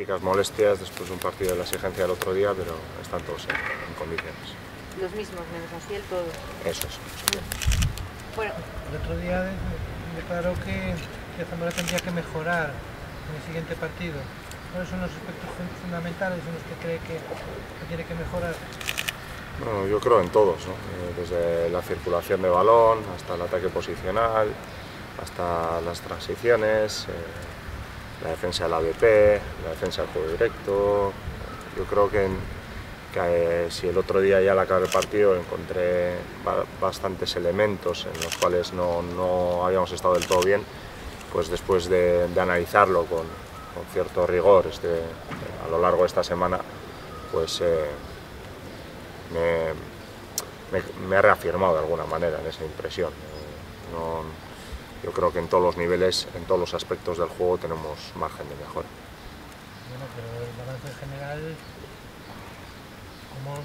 típicas molestias después de un partido de la exigencia del otro día, pero están todos en, en condiciones. Los mismos, menos así el todo. Eso es. Bueno, El otro día de- declaró que, que Zamora tendría que mejorar en el siguiente partido. ¿Cuáles son los aspectos fun- fundamentales en los que cree que, que tiene que mejorar? Bueno, yo creo en todos, ¿no? Eh, desde la circulación de balón hasta el ataque posicional, hasta las transiciones, eh, la defensa del ABP, la defensa del juego directo. Yo creo que, en- que, eh, si el otro día ya al acabar el partido encontré ba- bastantes elementos en los cuales no, no habíamos estado del todo bien, pues después de, de analizarlo con, con cierto rigor este, a lo largo de esta semana, pues eh, me, me- me reafirmado de alguna manera en esa impresión. Eh, no- yo creo que en todos los niveles, en todos los aspectos del juego tenemos margen de mejora. Bueno, pero el balance general, ¿cómo,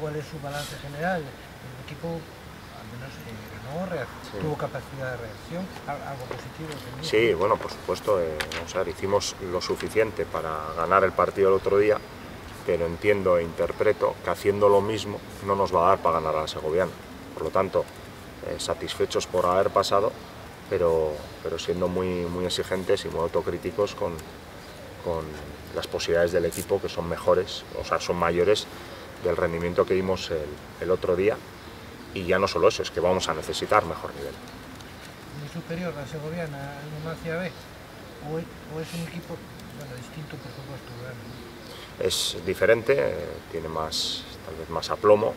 ¿cuál es su balance general? El equipo al menos eh, ganó, Sí. tuvo capacidad de reacción, al- algo positivo. Sí, bueno, por supuesto, eh, vamos a ver, hicimos lo suficiente para ganar el partido el otro día, pero entiendo e interpreto que haciendo lo mismo no nos va a dar para ganar a la Segoviana. Por lo tanto, eh, satisfechos por haber pasado, pero, pero siendo muy, muy exigentes y muy autocríticos con, con las posibilidades del equipo que son mejores, o sea, son mayores del rendimiento que dimos el, el otro día. Y ya no solo eso, es que vamos a necesitar mejor nivel. muy superior la segoviana Numancia B? ¿O es, o es un equipo bueno, distinto, por supuesto? ¿verdad? es diferente, eh, tiene más, tal vez más aplomo,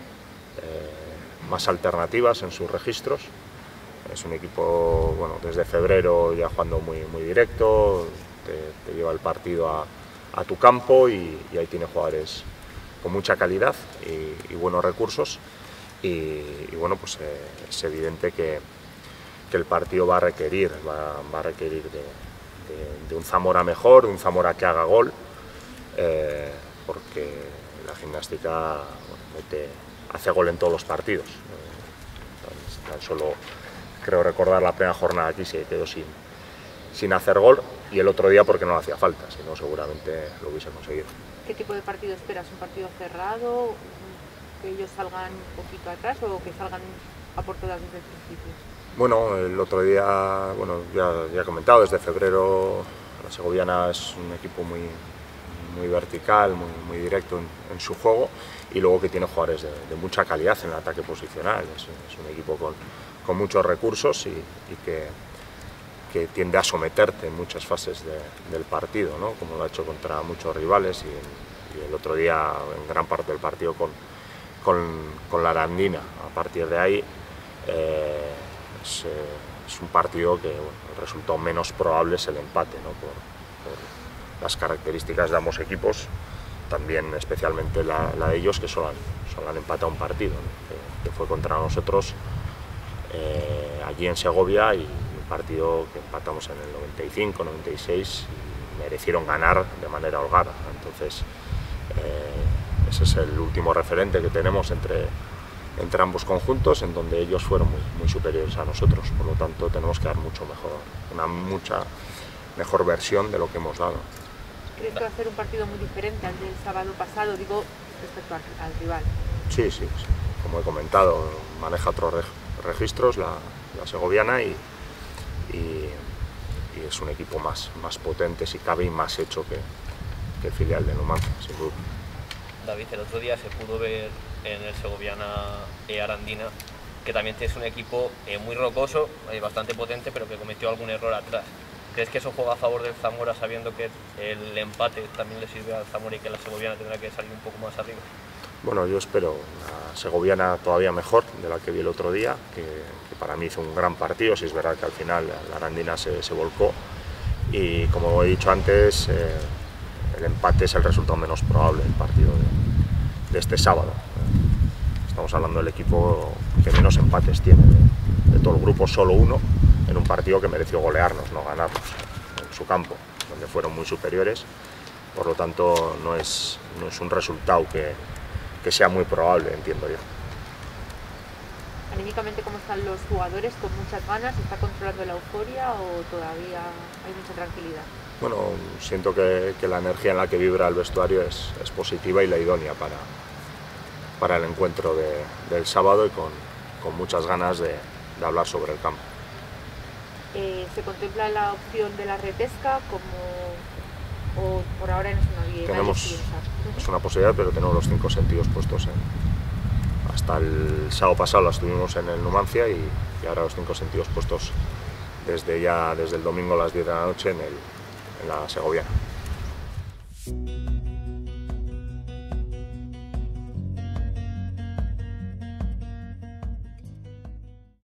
eh, más alternativas en sus registros. Es un equipo, bueno, desde febrero ya jugando muy, muy directo, te, lleva el partido a, tu campo y, ahí tiene jugadores con mucha calidad y, buenos recursos. Y, y bueno, pues eh, es evidente que, el partido va a requerir, va, a requerir de, un Zamora mejor, de un Zamora que haga gol, eh, porque la gimnástica hace gol en todos los partidos. Eh, tan, tan solo creo recordar la primera jornada aquí se quedó sin, sin hacer gol y el otro día porque no hacía falta, si no seguramente lo hubiese conseguido. ¿qué tipo de partido esperas? ¿Un partido cerrado? ¿Que ellos salgan un poquito atrás o que salgan a por todas desde el principio? Bueno, el otro día, bueno, ya, ya he comentado, desde febrero la Segoviana es un equipo muy, muy vertical, muy, muy directo en, en su juego y luego que tiene jugadores de, de mucha calidad en el ataque posicional. Es, es un equipo con, con muchos recursos y, y que, que tiende a someterte en muchas fases de- del partido, ¿no? como lo ha hecho contra muchos rivales y, y el otro día en gran parte del partido con, con, con la Arandina. A partir de ahí eh, es, es un partido que bueno, el resultado menos probable es el empate, ¿no? por, por las características de ambos equipos, también especialmente la, la de ellos que solo han, solo han empatado un partido, ¿no? que, que fue contra nosotros eh, allí en Segovia y partido que empatamos en el 95, 96 y merecieron ganar de manera holgada. Entonces, eh, ese es el último referente que tenemos entre, entre ambos conjuntos, en donde ellos fueron muy, muy superiores a nosotros. Por lo tanto, tenemos que dar mucho mejor, una mucha mejor versión de lo que hemos dado. ¿Crees que va a ser un partido muy diferente al del sábado pasado? Digo, respecto al, al rival. Sí, sí, sí. Como he comentado, maneja otros reg- registros la, la segoviana y es un equipo más, más potente, si cabe, y más hecho que, que el filial de Numancia, sin duda. David, el otro día se pudo ver en el Segoviana e Arandina que también es un equipo eh, muy rocoso, eh, bastante potente, pero que cometió algún error atrás. ¿Crees que eso juega a favor del Zamora sabiendo que el empate también le sirve al Zamora y que la Segoviana tendrá que salir un poco más arriba? Bueno, yo espero segoviana todavía mejor de la que vi el otro día, que, para mí hizo un gran partido, si es verdad que al final la Arandina se, volcó y como he dicho antes, eh, el empate es el resultado menos probable del partido de, de este sábado. Estamos hablando del equipo que menos empates tiene de, todo el grupo, solo uno en un partido que mereció golearnos, no ganarnos en su campo, donde fueron muy superiores. Por lo tanto, no es, no es un resultado que, que sea muy probable, entiendo yo. Anímicamente, ¿cómo están los jugadores? ¿Con muchas ganas? ¿Está controlando la euforia o todavía hay mucha tranquilidad? Bueno, siento que, que la energía en la que vibra el vestuario es, es positiva y la idónea para, para el encuentro de, del sábado y con, con muchas ganas de, de, hablar sobre el campo. Eh, ¿Se contempla la opción de la repesca como o por ahora no es una Tenemos, es una posibilidad, pero tenemos los cinco sentidos puestos en, hasta el sábado pasado la estuvimos en el Numancia y, y, ahora los cinco sentidos puestos desde ya desde el domingo a las 10 de la noche en, el, en la Segoviana.